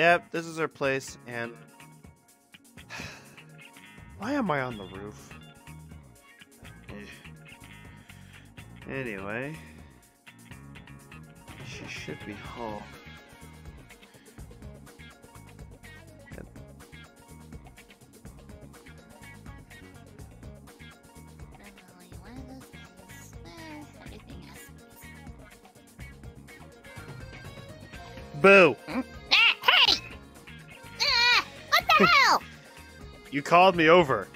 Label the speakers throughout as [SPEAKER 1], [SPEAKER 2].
[SPEAKER 1] Yep, this is her place, and why am I on the roof? Anyway, she should be home.
[SPEAKER 2] Definitely
[SPEAKER 1] You called me over.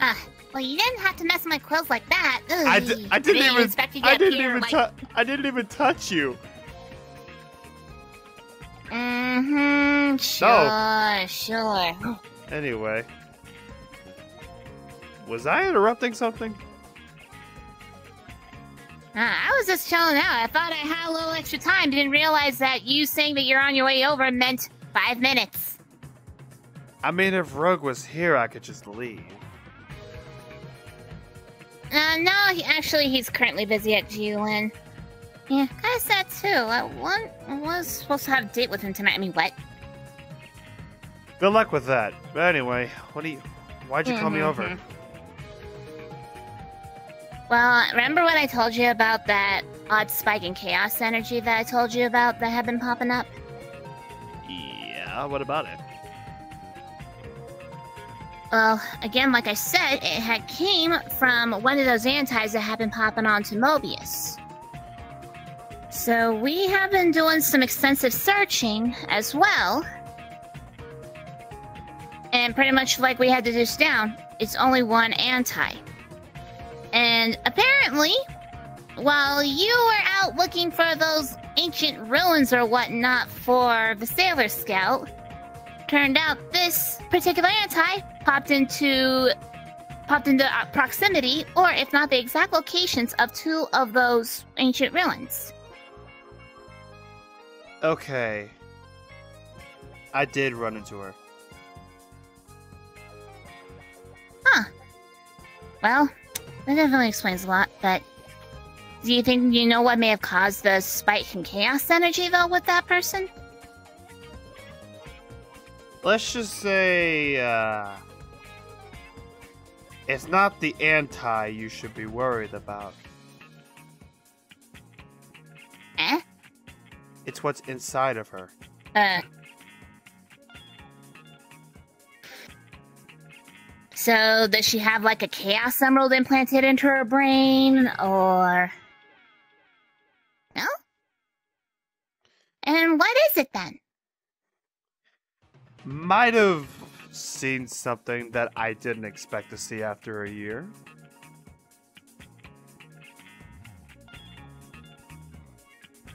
[SPEAKER 2] Ah, well, you didn't have to mess with my quills like that. Ugh,
[SPEAKER 1] I, didn't
[SPEAKER 2] really
[SPEAKER 1] even.
[SPEAKER 2] expect you to
[SPEAKER 1] I didn't
[SPEAKER 2] here,
[SPEAKER 1] even.
[SPEAKER 2] like,
[SPEAKER 1] I didn't even touch you.
[SPEAKER 2] Mm-hmm. Sure, sure.
[SPEAKER 1] Anyway, was I interrupting something?
[SPEAKER 2] Ah, I was just chilling out. I thought I had a little extra time. Didn't realize that you saying that you're on your way over meant five minutes.
[SPEAKER 1] I mean, if Rogue was here, I could just leave.
[SPEAKER 2] Uh, no, he, actually, he's currently busy at G-Lin. Yeah, kinda sad too. I, one, I was supposed to have a date with him tonight. I mean, what?
[SPEAKER 1] Good luck with that. But anyway, what do you? Why'd you call me over?
[SPEAKER 2] Mhm. Well, remember what I told you about that odd spike in chaos energy that I told you about that had been popping up?
[SPEAKER 1] Yeah. What about it?
[SPEAKER 2] Well, again, like I said, it had came from one of those antis that had been popping onto Mobius. So we have been doing some extensive searching as well. And pretty much like we had to just down, it's only one anti. And apparently, while you were out looking for those ancient ruins or whatnot for the Sailor Scout, turned out this particular anti popped into popped into uh, proximity or if not the exact locations of two of those ancient ruins
[SPEAKER 1] Okay. I did run into her. Huh.
[SPEAKER 2] well that definitely explains a lot but do you think you know what may have caused the spike in chaos energy though with that person
[SPEAKER 1] Let's just say, uh, it's not the anti you should be worried about.
[SPEAKER 2] eh?
[SPEAKER 1] It's what's inside of her.
[SPEAKER 2] uh. So does she have like a chaos emerald implanted into her brain or? No? And what is it then?
[SPEAKER 1] Might have seen something that I didn't expect to see after a year.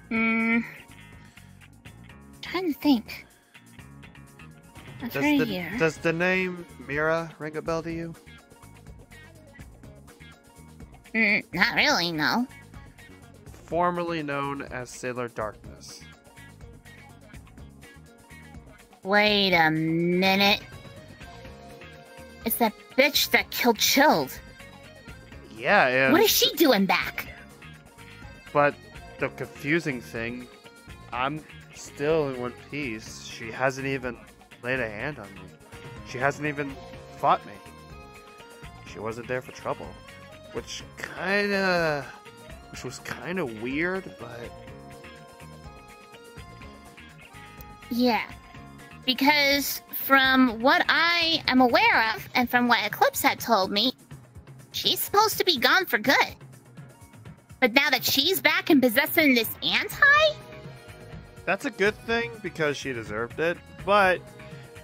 [SPEAKER 2] Hmm. Trying to think. That's
[SPEAKER 1] Does
[SPEAKER 2] right
[SPEAKER 1] the,
[SPEAKER 2] here.
[SPEAKER 1] does the name Mira ring a bell to you?
[SPEAKER 2] Mm, not really, no.
[SPEAKER 1] Formerly known as Sailor Darkness.
[SPEAKER 2] Wait a minute. Bitch that killed Chilled.
[SPEAKER 1] Yeah, and
[SPEAKER 2] What is she doing back?
[SPEAKER 1] but the confusing thing, I'm still in one piece. She hasn't even laid a hand on me. She hasn't even fought me. She wasn't there for trouble, which kind of, which was kind of weird, but
[SPEAKER 2] Yeah. Because from what I am aware of, and from what Eclipse had told me, she's supposed to be gone for good. But now that she's back and possessing this anti?
[SPEAKER 1] that's a good thing because she deserved it. But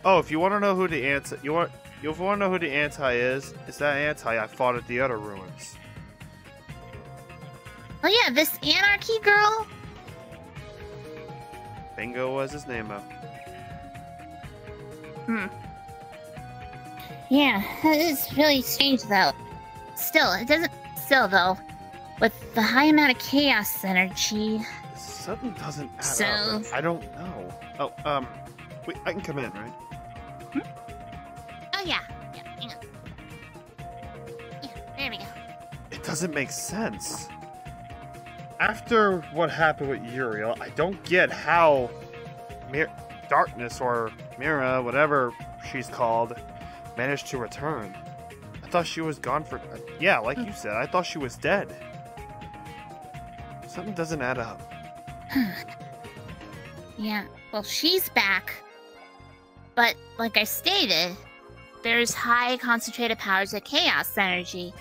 [SPEAKER 1] oh, if you want to know who the anti, you want. You want to know who the anti is? It's that anti I fought at the other ruins.
[SPEAKER 2] Oh yeah, this anarchy girl?
[SPEAKER 1] Bingo was his name. Up.
[SPEAKER 2] Hmm. Yeah, that is really strange though. Still, it doesn't. Still though, with the high amount of chaos energy.
[SPEAKER 1] Something doesn't add
[SPEAKER 2] So-
[SPEAKER 1] up. I don't know. Oh, um, wait, I can come in, right?
[SPEAKER 2] Oh yeah, yeah, hang on. Yeah, there we go.
[SPEAKER 1] It doesn't make sense. After what happened with Uriel, I don't get how Mir- darkness or Mira, whatever she's called, managed to return. I thought she was gone for. Yeah, like you said, I thought she was dead. Something doesn't add up.
[SPEAKER 2] yeah, well, she's back. But, like I stated, there's high concentrated powers of chaos energy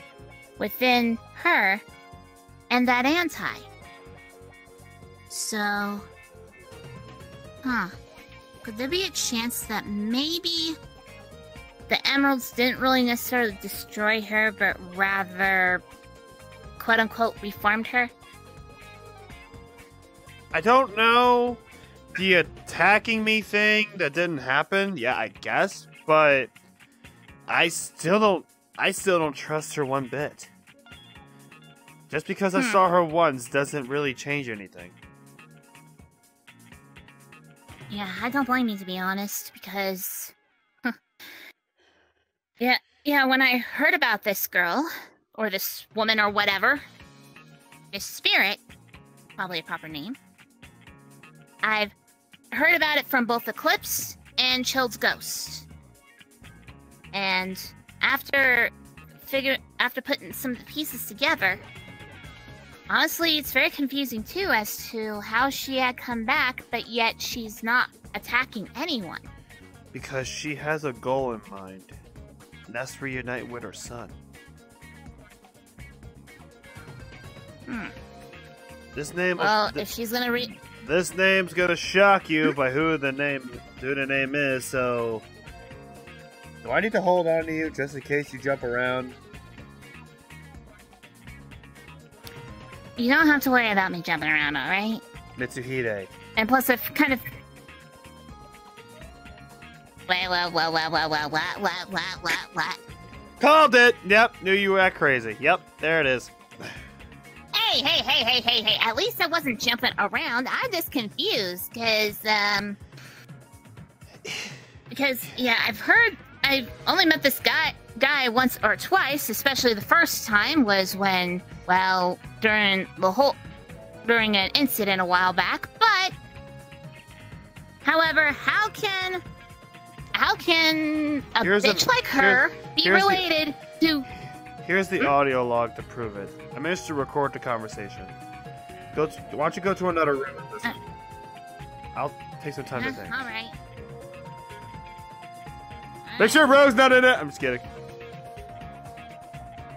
[SPEAKER 2] within her and that anti. So. Huh. Could there be a chance that maybe the emeralds didn't really necessarily destroy her, but rather, quote unquote, reformed her?
[SPEAKER 1] I don't know. The attacking me thing that didn't happen, yeah, I guess, but I still don't I still don't trust her one bit. Just because I
[SPEAKER 2] Hmm.
[SPEAKER 1] saw her once doesn't really change anything.
[SPEAKER 2] Yeah, I don't blame you to be honest, because. yeah, yeah, when I heard about this girl, or this woman, or whatever, this spirit, probably a proper name, I've heard about it from both Eclipse and Chill's Ghost. And after figure after putting some of the pieces together, honestly, it's very confusing too as to how she had come back, but yet she's not attacking anyone.
[SPEAKER 1] Because she has a goal in mind. And that's reunite with her son.
[SPEAKER 2] Hmm.
[SPEAKER 1] This name
[SPEAKER 2] Well,
[SPEAKER 1] th-
[SPEAKER 2] if she's gonna re,
[SPEAKER 1] this name's gonna shock you by who the name who the name is, so Do I need to hold on to you just in case you jump around?
[SPEAKER 2] You don't have to worry about me jumping around, all right?
[SPEAKER 1] Mitsuhide.
[SPEAKER 2] And plus, I've kind of. Well, well, well, well, well, well, what, what, what, what, what?
[SPEAKER 1] Called it! Yep, knew you were crazy. Yep, there it is.
[SPEAKER 2] Hey, hey, hey, hey, hey, hey! At least I wasn't jumping around. I'm just confused, cause um, because yeah, I've heard. I've only met this guy guy once or twice. Especially the first time was when, well, during the whole during an incident a while back. But, however, how can how can a
[SPEAKER 1] Here's a-
[SPEAKER 2] bitch like her be
[SPEAKER 1] here's the-
[SPEAKER 2] related to?
[SPEAKER 1] Here's the audio log to prove it. I managed to record the conversation. Go. To, why don't you go to another room? listen? I'll take some time to
[SPEAKER 2] Uh,
[SPEAKER 1] think.
[SPEAKER 2] all right.
[SPEAKER 1] Make sure Rose not in it. I'm just kidding.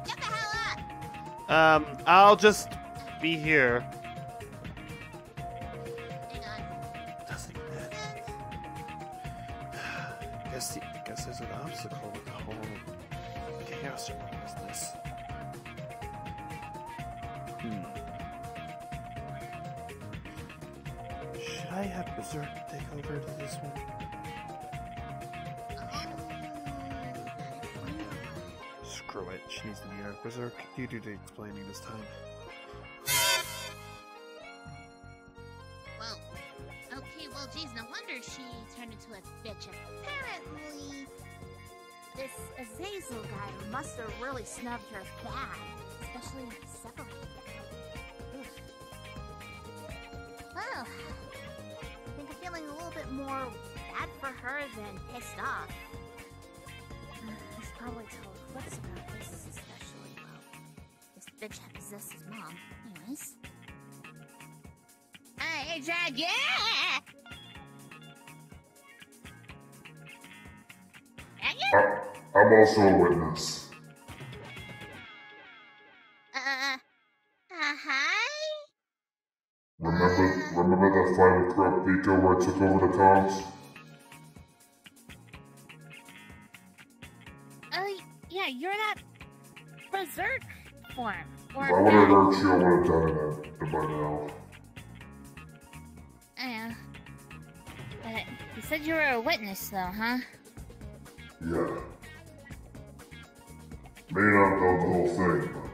[SPEAKER 2] Get the hell up!
[SPEAKER 1] Um, I'll just be here. She
[SPEAKER 2] turned into a bitch. Apparently, this Azazel guy must have really snubbed her bad, especially separated. Oof. Well, I think I'm feeling a little bit more bad for her than pissed off. Mm, I should probably tell Eclipse about this, especially, well, this bitch had possessed his mom. Anyways. Hey, Jack!
[SPEAKER 3] I'm also a witness.
[SPEAKER 2] Uh, uh, hi?
[SPEAKER 3] Remember, remember that fight with Corrupt Pico where I took over the comms?
[SPEAKER 2] Oh, yeah, you're that berserk form. Or
[SPEAKER 3] If I would have heard you, I would have done it by now.
[SPEAKER 2] Yeah. But you said you were a witness, though, huh?
[SPEAKER 3] Yeah. May not have done the whole thing, but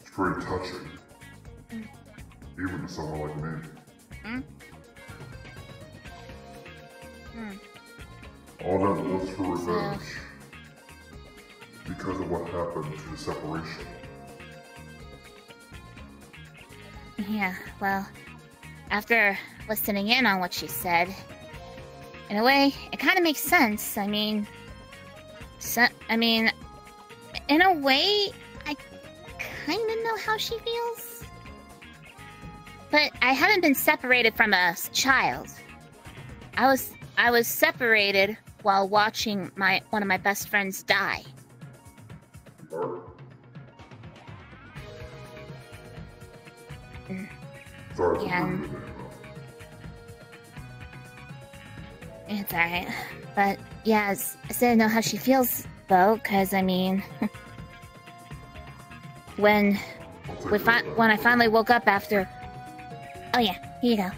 [SPEAKER 3] it's pretty touching. Even to someone like me.
[SPEAKER 2] Hmm? Hmm.
[SPEAKER 3] All that was for revenge. Because of what happened to the separation.
[SPEAKER 2] Yeah, well, after listening in on what she said, in a way, it kind of makes sense. I mean, so, I mean, in a way, I kind of know how she feels. But I haven't been separated from a child. I was I was separated while watching my one of my best friends die.
[SPEAKER 3] Sorry
[SPEAKER 2] Yeah. It's alright. But it's- I still know how she feels though, because I mean, when we fi- when I finally woke up after. Oh yeah, here you go.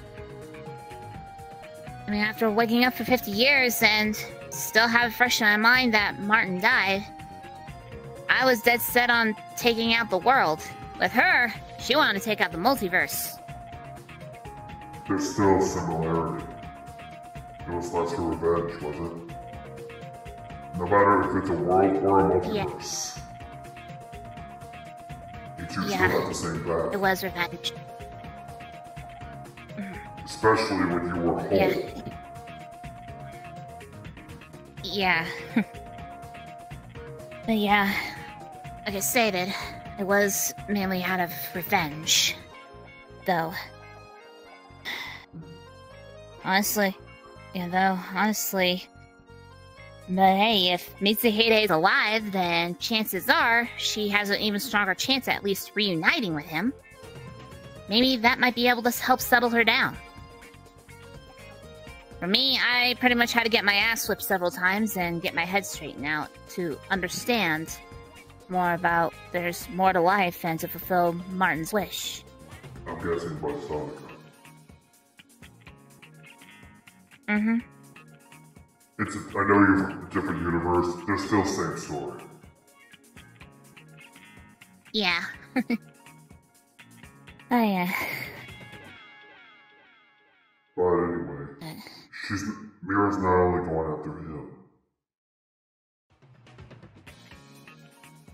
[SPEAKER 2] I mean, after waking up for 50 years and still have fresh in my mind that Martin died, I was dead set on taking out the world. With her, she wanted to take out the multiverse.
[SPEAKER 3] There's still a similarity. It was less revenge, was it? No matter if it's a world or a
[SPEAKER 2] Yeah.
[SPEAKER 3] multiverse. You two
[SPEAKER 2] Yeah.
[SPEAKER 3] still have the same
[SPEAKER 2] It was revenge.
[SPEAKER 3] Especially when you were whole.
[SPEAKER 2] Yeah. Yeah. but yeah, like I stated, it was mainly out of revenge. Though. Honestly, yeah, though, honestly. But hey, if Mitsuhide is alive, then chances are she has an even stronger chance at least reuniting with him. Maybe that might be able to help settle her down. For me, I pretty much had to get my ass whipped several times and get my head straightened out to understand more about there's more to life and to fulfill Martin's wish.
[SPEAKER 3] I'm guessing by Sonic.
[SPEAKER 2] Mm-hmm.
[SPEAKER 3] It's a, I know you're from a different universe. They're still same story.
[SPEAKER 2] Yeah. oh yeah.
[SPEAKER 3] But anyway, she's Mira's not only going after him.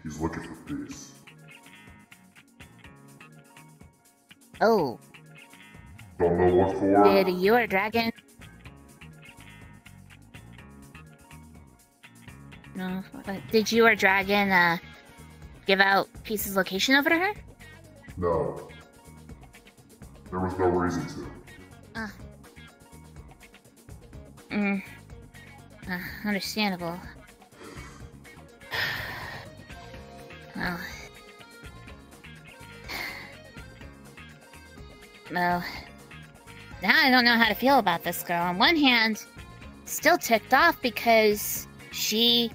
[SPEAKER 3] He's looking for peace.
[SPEAKER 2] Oh,
[SPEAKER 3] Don't know what for.
[SPEAKER 2] did you or Dragon? No, but did you or Dragon uh give out Peace's location over to her?
[SPEAKER 3] No. There was no reason to.
[SPEAKER 2] Ah. Mm. Uh, understandable. Well. Well. Now I don't know how to feel about this girl. On one hand, still ticked off because she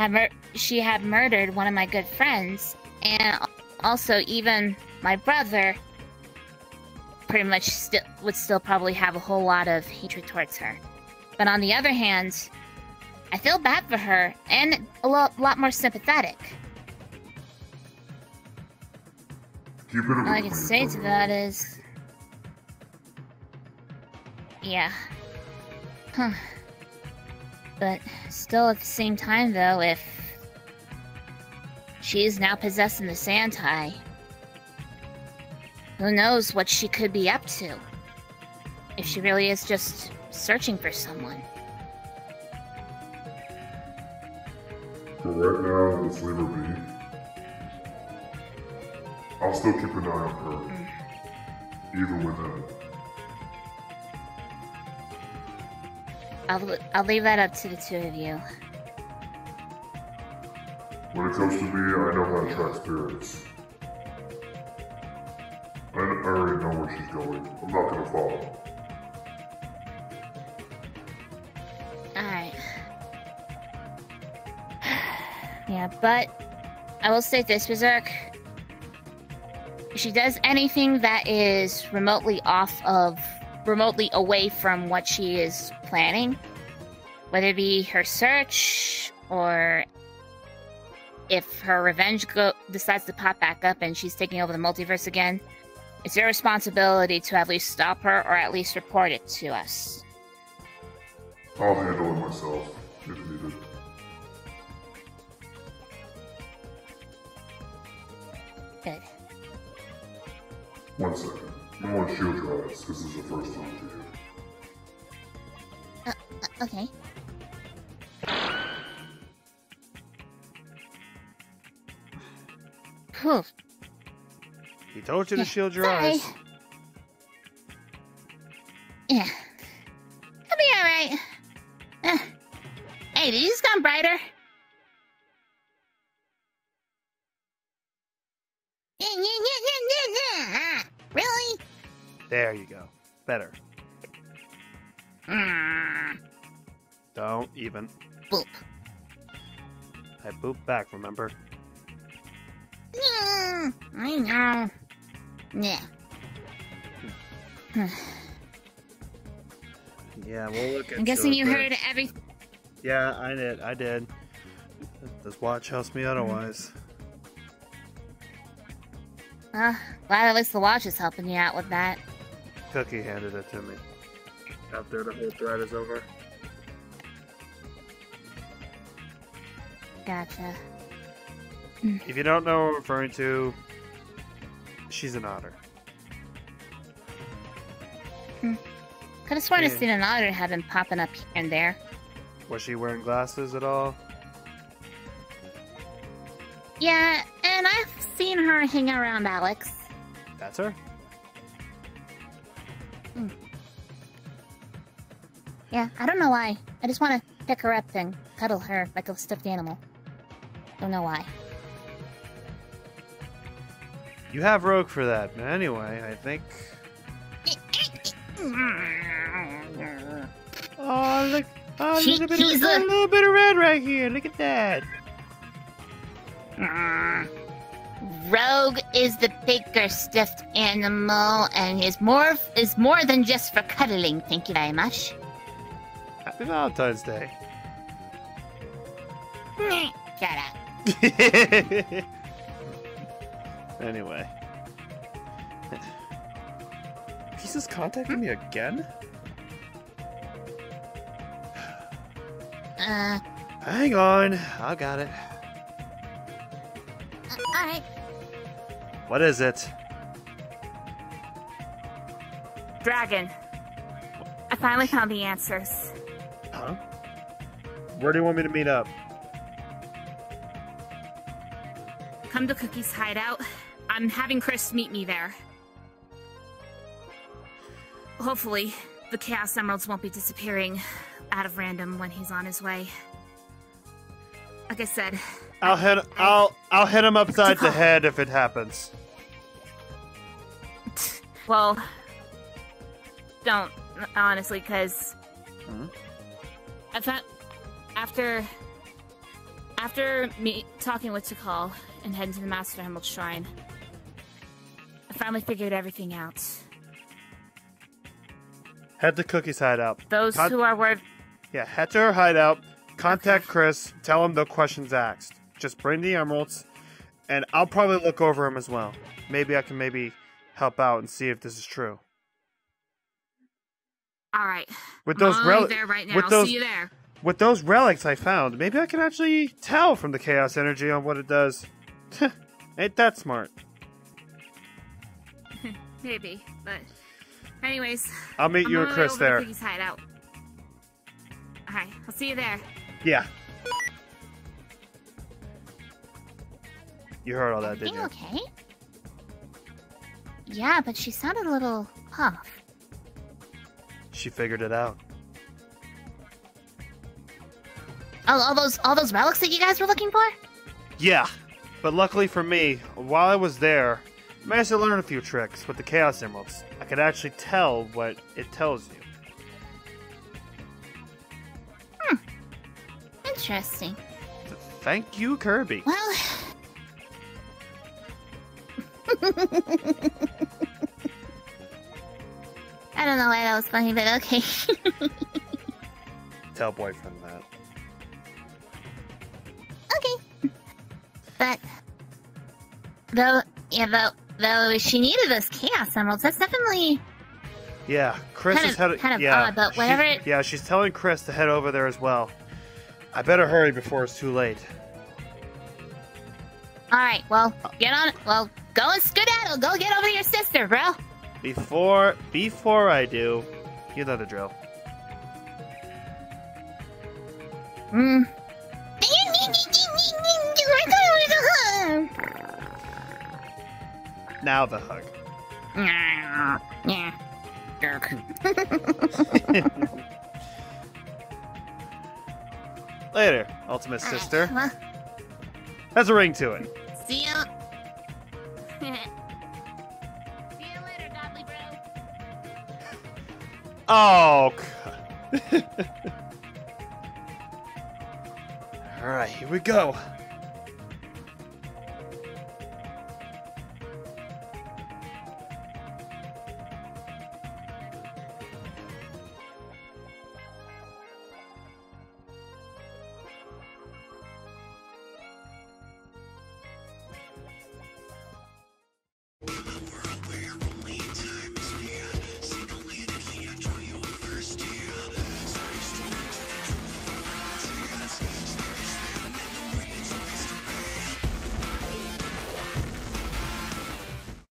[SPEAKER 2] had mur- she had murdered one of my good friends, and also even my brother pretty much still would still probably have a whole lot of hatred towards her. But on the other hand, I feel bad for her and a lot, lot more sympathetic.
[SPEAKER 3] Keep it a
[SPEAKER 2] All I can say to that is, yeah, huh. But still, at the same time, though, if she is now possessing the Sandtai, who knows what she could be up to? If she really is just searching for someone.
[SPEAKER 3] For right now, let's leave her be. I'll still keep an eye on her. Mm. Even with uh,
[SPEAKER 2] I'll I'll leave that up to the two of you.
[SPEAKER 3] When it comes to me, I know how to track spirits. I, I already know where she's going. I'm not gonna follow.
[SPEAKER 2] Alright. Yeah, but I will state this, Berserk. If she does anything that is remotely off of, remotely away from what she is planning, whether it be her search or if her revenge go- decides to pop back up and she's taking over the multiverse again, it's your responsibility to at least stop her or at least report it to us.
[SPEAKER 3] I'll handle it myself if needed.
[SPEAKER 2] Good.
[SPEAKER 3] One second. No one shield your eyes. This is the first time for you.
[SPEAKER 2] Uh, okay. Whew.
[SPEAKER 1] He told you to shield your
[SPEAKER 2] sorry.
[SPEAKER 1] eyes. Back, remember?
[SPEAKER 2] Mm, I know. Yeah.
[SPEAKER 1] Yeah, we'll look at
[SPEAKER 2] I'm guessing you heard every.
[SPEAKER 1] Yeah, I did. I did. This watch helps me otherwise.
[SPEAKER 2] Uh, glad at least the watch is helping you out with that.
[SPEAKER 1] Cookie handed it to me. After the whole thread is over.
[SPEAKER 2] Gotcha.
[SPEAKER 1] If you don't know what I'm referring to, she's an otter.
[SPEAKER 2] Could have sworn
[SPEAKER 1] Yeah.
[SPEAKER 2] I've seen an otter had been popping up here and there.
[SPEAKER 1] Was she wearing glasses at all?
[SPEAKER 2] Yeah, and I've seen her hang around Alex.
[SPEAKER 1] That's her? Hmm.
[SPEAKER 2] Yeah, I don't know why. I just want to pick her up and cuddle her like a stuffed animal. Don't know why.
[SPEAKER 1] You have Rogue for that. but Anyway, I think. Oh, look. Oh, a
[SPEAKER 2] He-
[SPEAKER 1] little, bit of, a
[SPEAKER 2] a-
[SPEAKER 1] little bit of red right here. Look at that.
[SPEAKER 2] Rogue is the bigger stuffed animal and is more is more than just for cuddling. Thank you very much.
[SPEAKER 1] Happy Valentine's Day.
[SPEAKER 2] Shut up.
[SPEAKER 1] anyway. He's just contacting me again?
[SPEAKER 2] Uh,
[SPEAKER 1] Hang on. I got it.
[SPEAKER 2] all right.
[SPEAKER 1] What is it?
[SPEAKER 4] Dragon. I finally found the answers.
[SPEAKER 1] Huh? Where do you want me to meet up?
[SPEAKER 4] Come to Cookie's hideout. I'm having Chris meet me there. Hopefully, the Chaos Emeralds won't be disappearing out of random when he's on his way. Like I said,
[SPEAKER 1] I'll hit. I'll. I'll hit him upside the head if it happens.
[SPEAKER 4] well, don't honestly, because
[SPEAKER 1] Hmm?
[SPEAKER 4] I found after after me talking with Tikal and heading to the Master Emerald Shrine, I finally figured everything out.
[SPEAKER 1] Head to Cookie's hideout.
[SPEAKER 4] Those
[SPEAKER 1] Con-
[SPEAKER 4] who are worth
[SPEAKER 1] Yeah, head to her hideout. Contact Chris. Tell him the questions asked. Just bring the emeralds, and I'll probably look over him as well. Maybe I can maybe help out and see if this is true.
[SPEAKER 4] all right.
[SPEAKER 1] With
[SPEAKER 4] I'm
[SPEAKER 1] those
[SPEAKER 4] on
[SPEAKER 1] rel-
[SPEAKER 4] there right now.
[SPEAKER 1] with
[SPEAKER 4] I'll
[SPEAKER 1] those
[SPEAKER 4] see you there.
[SPEAKER 1] With those relics I found, maybe I can actually tell from the chaos energy on what it does. Ain't that smart?
[SPEAKER 4] Maybe, but anyways,
[SPEAKER 1] I'll meet
[SPEAKER 4] I'm
[SPEAKER 1] you
[SPEAKER 4] on
[SPEAKER 1] and Chris
[SPEAKER 4] over
[SPEAKER 1] there.
[SPEAKER 4] Cookie's hideout. All right, I'll see you there.
[SPEAKER 1] Yeah. You heard all that,
[SPEAKER 2] Everything
[SPEAKER 1] didn't you?
[SPEAKER 2] okay? Yeah, but she sounded a little off.
[SPEAKER 1] She figured it out.
[SPEAKER 2] All, all those all those relics that you guys were looking for?
[SPEAKER 1] Yeah, but luckily for me, while I was there, I managed to learn a few tricks with the Chaos Emeralds. I could actually tell what it tells you. Hmm.
[SPEAKER 2] Interesting.
[SPEAKER 1] Thank you, Kirby.
[SPEAKER 2] Well. I don't know why that was funny, but okay.
[SPEAKER 1] Tell boyfriend that.
[SPEAKER 2] But though, yeah, though, though she needed those chaos emeralds, that's definitely
[SPEAKER 1] Yeah, Chris
[SPEAKER 2] Kind
[SPEAKER 1] is
[SPEAKER 2] of-
[SPEAKER 1] headed.
[SPEAKER 2] kind of
[SPEAKER 1] yeah,
[SPEAKER 2] odd, but
[SPEAKER 1] she-
[SPEAKER 2] it-
[SPEAKER 1] yeah, she's telling Chris to head over there as well. I better hurry before it's too late.
[SPEAKER 2] all right. Well, get on. Well, go and skedaddle. Go get over to your sister, bro.
[SPEAKER 1] before before I do, you know the drill.
[SPEAKER 2] Hmm.
[SPEAKER 1] Now the hug.
[SPEAKER 2] Yeah. Jerk.
[SPEAKER 1] Later, Ultimate Sister.
[SPEAKER 2] Well,
[SPEAKER 1] Has a ring to it.
[SPEAKER 2] see ya. see you later, godly bro.
[SPEAKER 1] Oh. God. All right, here we go.